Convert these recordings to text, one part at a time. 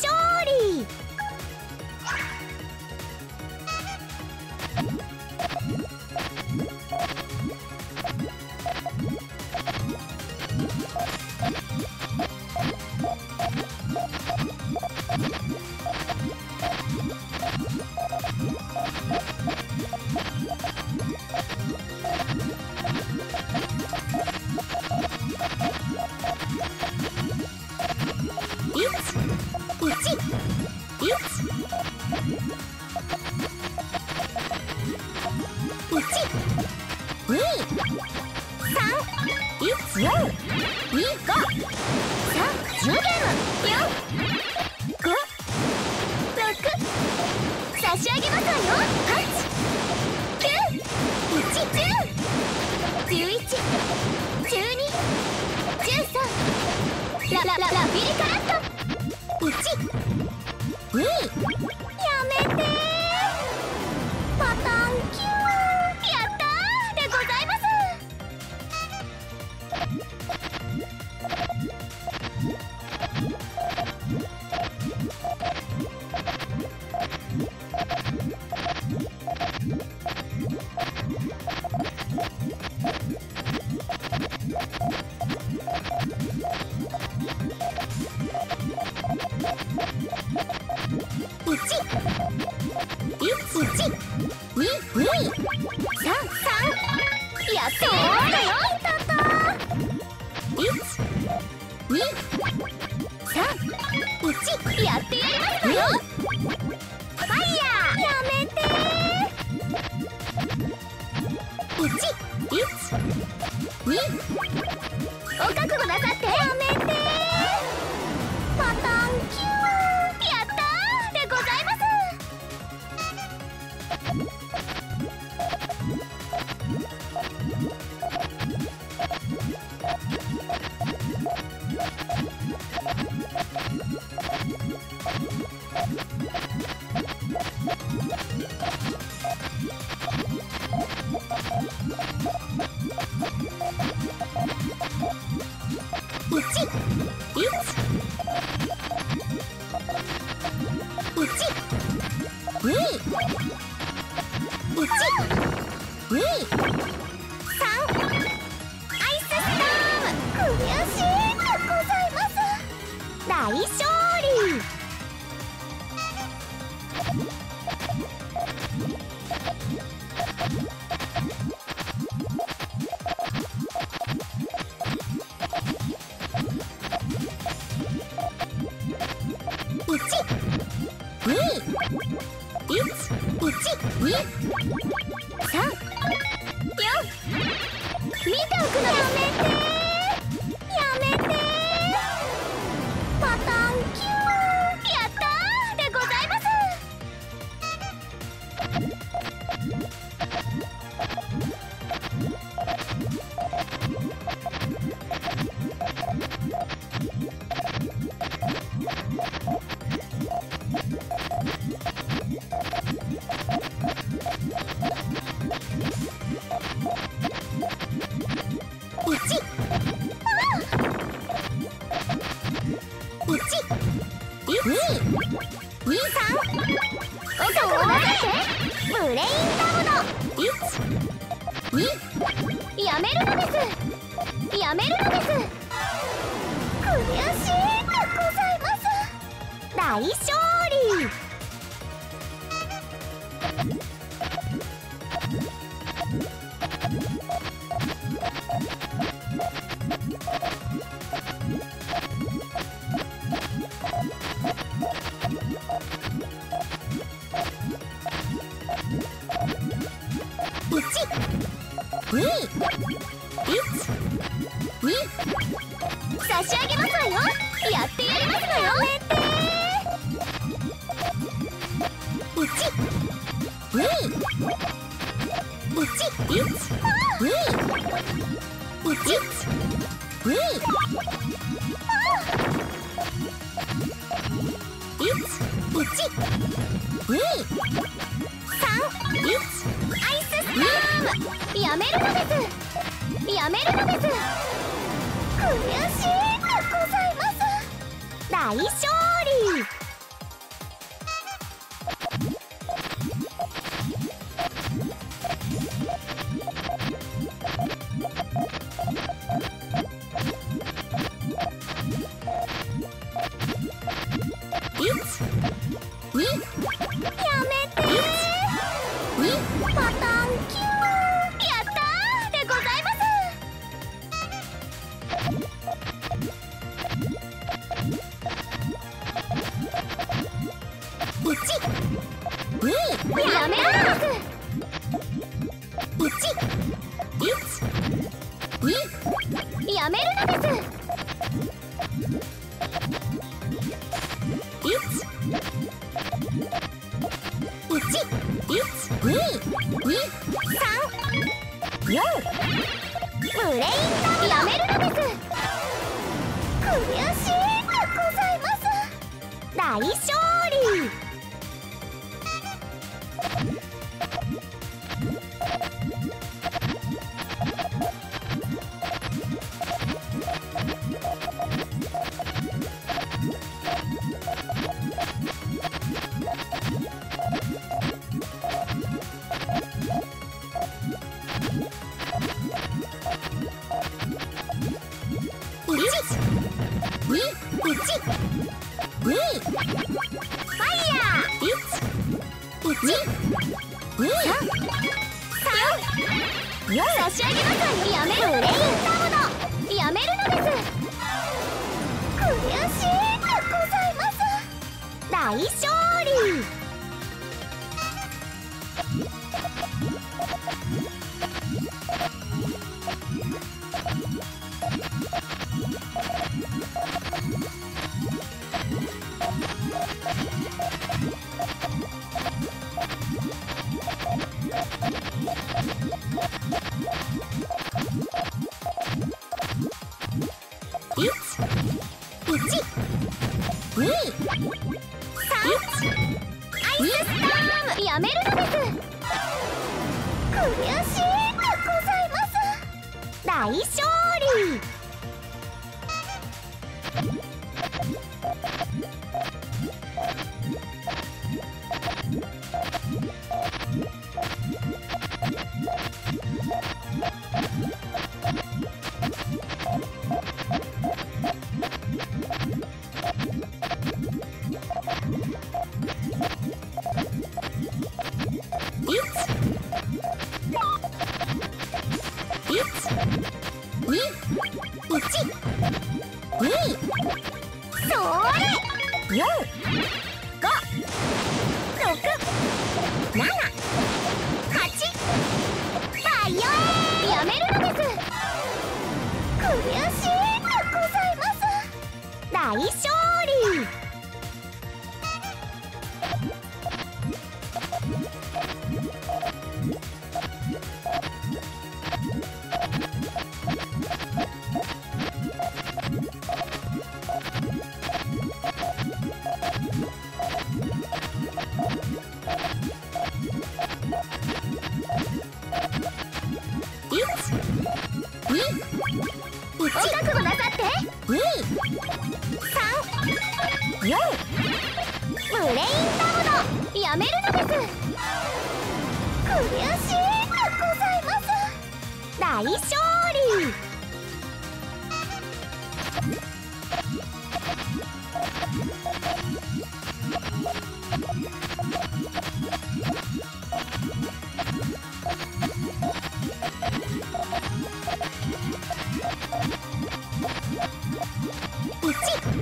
しょうララララビリカラット1 2 Yeah. やめるのです。悔しいでございます。大勝相性 Let's go. 1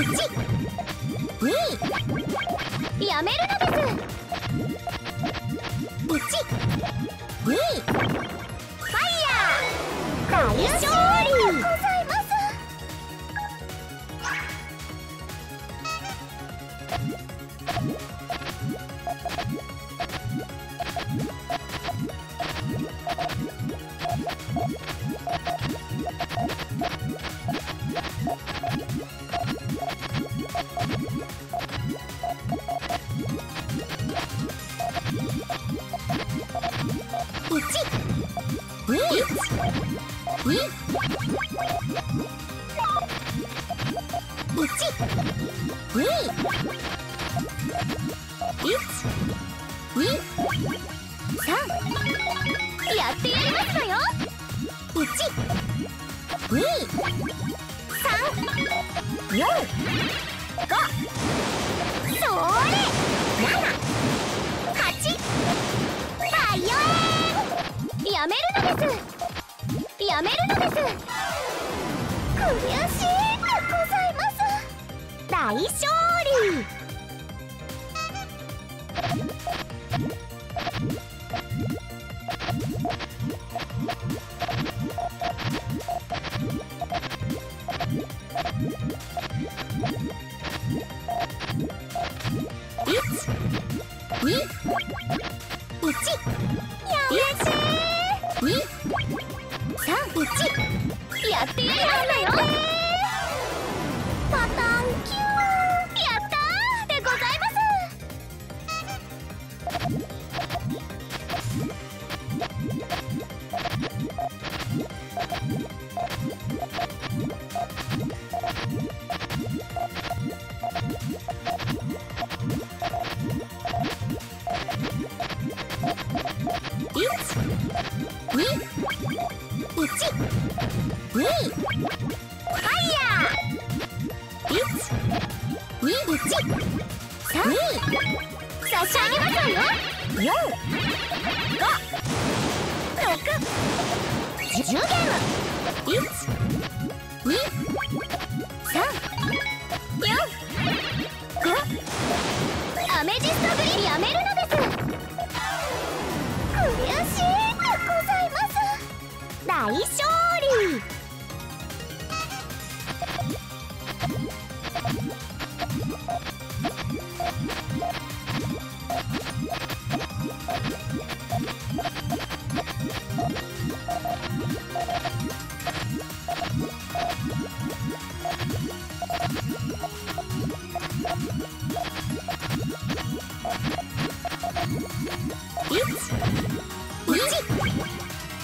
こっちですやめるのです。悔しいでございます。大勝利。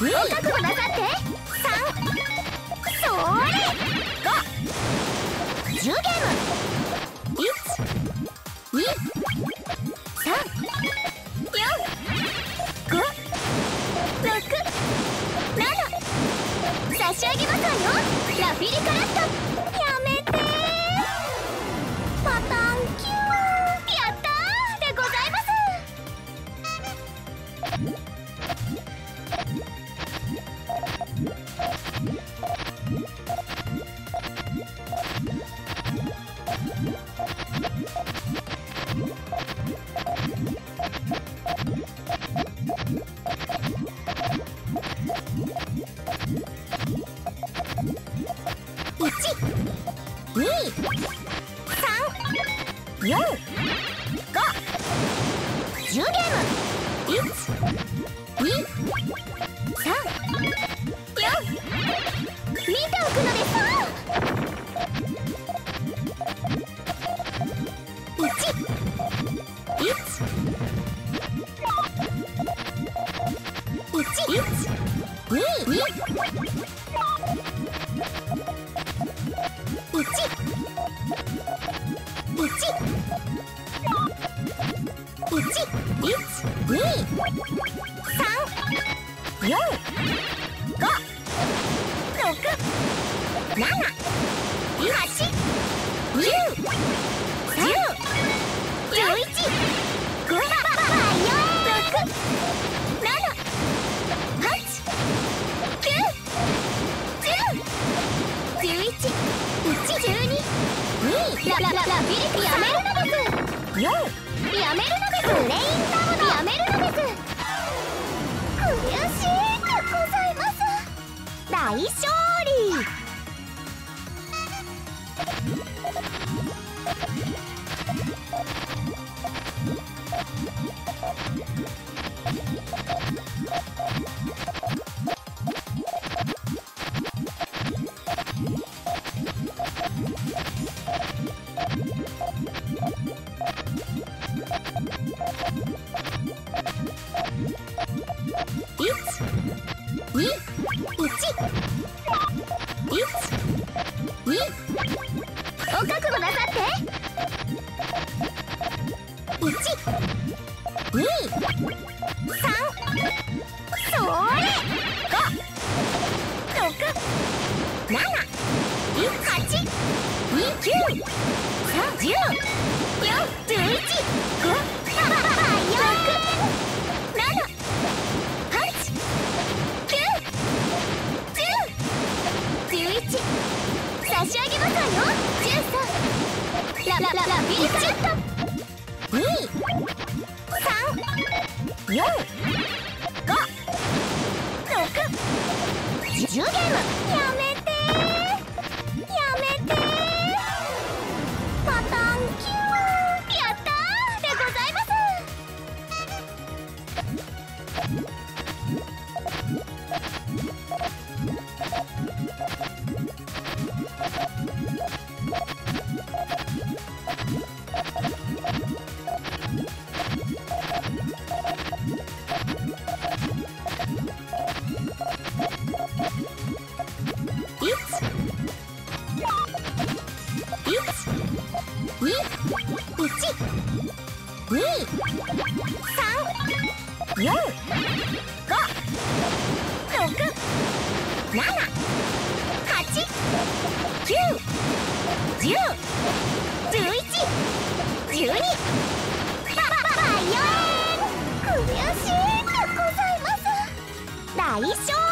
い覚悟なさって3それ5 10ゲーム。1234567差し上げますわよ。ラフィリカラット。Thank 4 5 6 10ゲーム。相性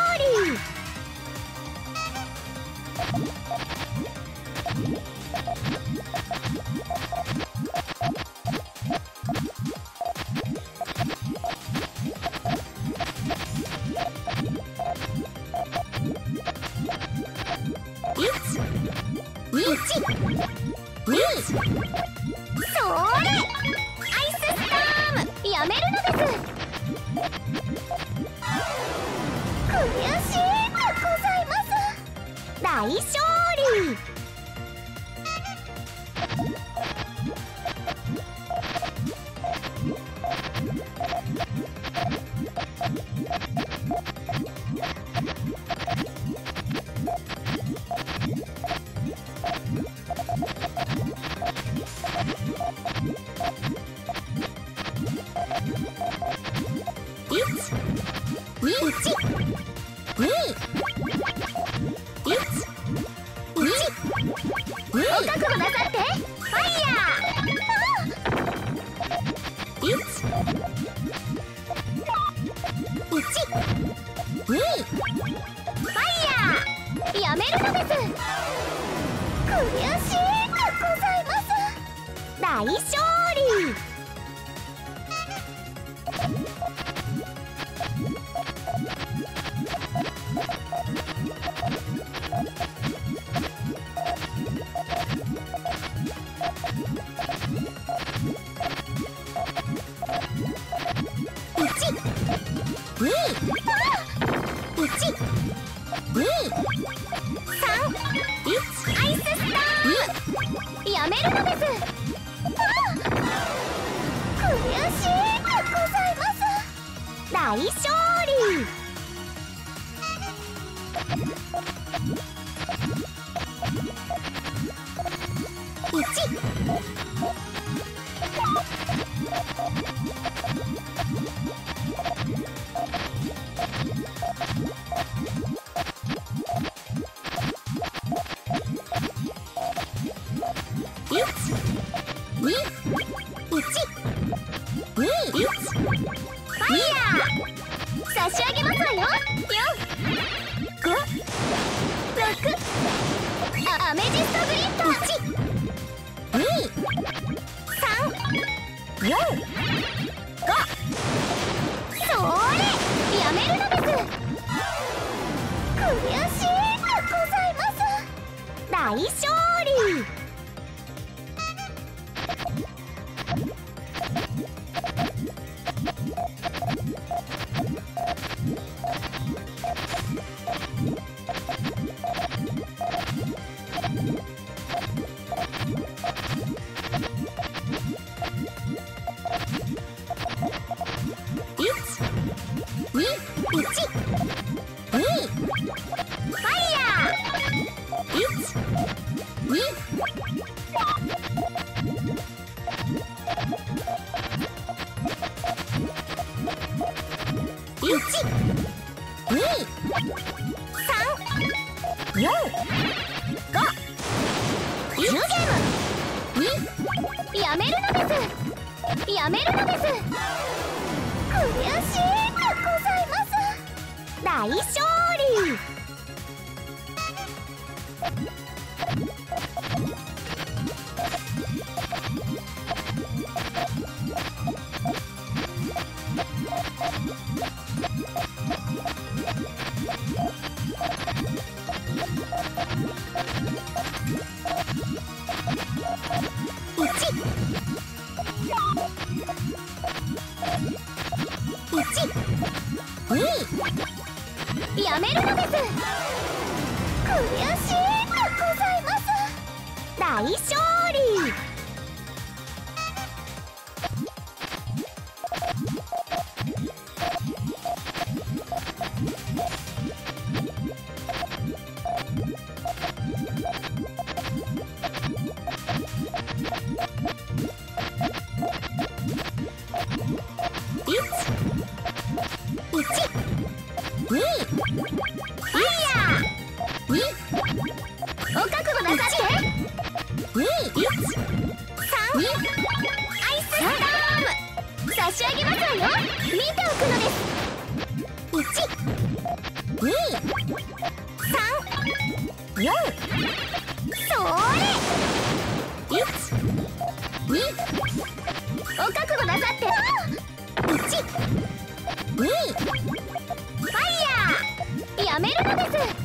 ご覚なさって。ファイヤー。ファイヤー。やめるしい大勝一击にやめるのです。悔しいでございます。大勝利。やめるのです。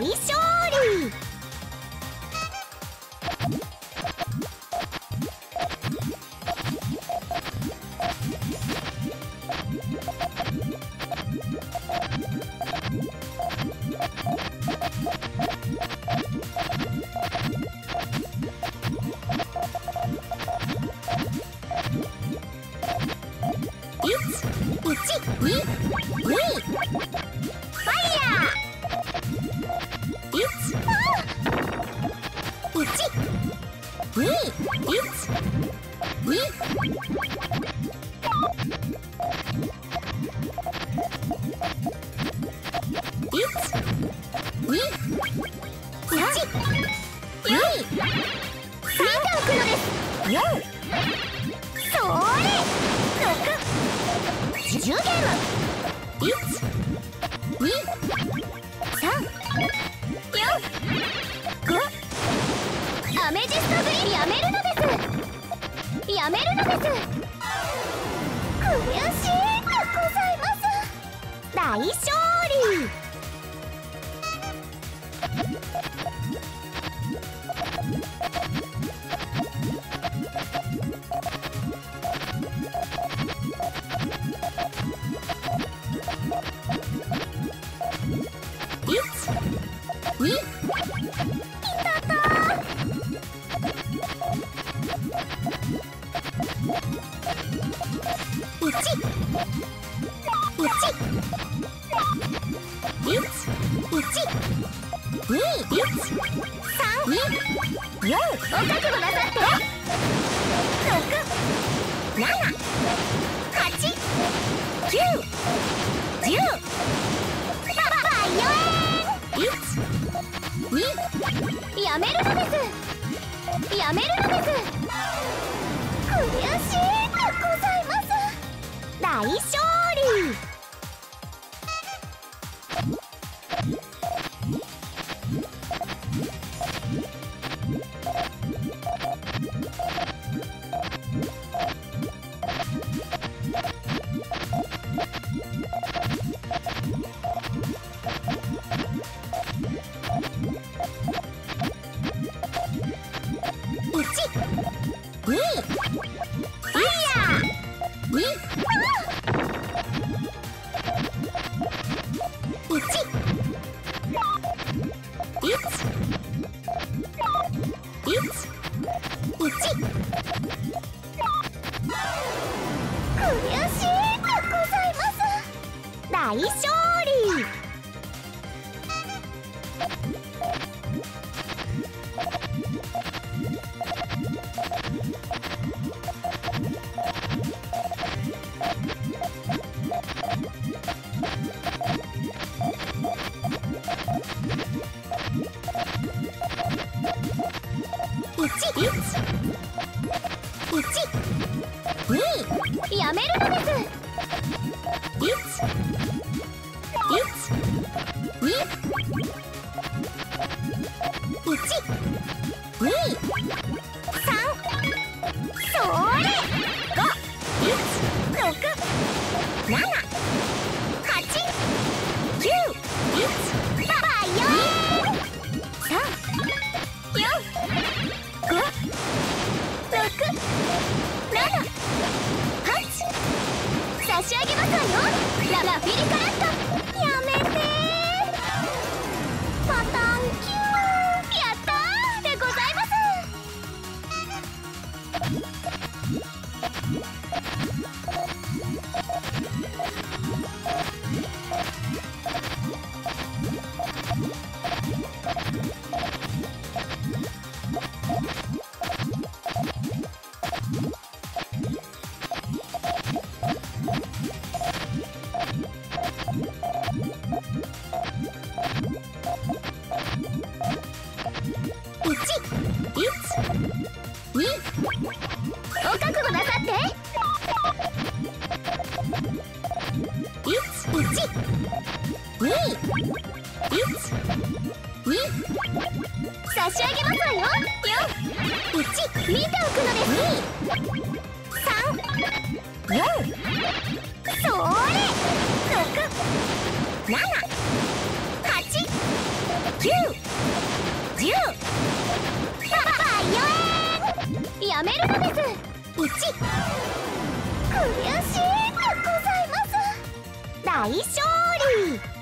相性それ10ゲーム。一、二、三、四、五アメジストグリルやめるのですやめるのです悔しいでございます大勝利やめるのです。やめるのです。悔しいでございます。大勝利。こです1悔しいでございます。大勝利。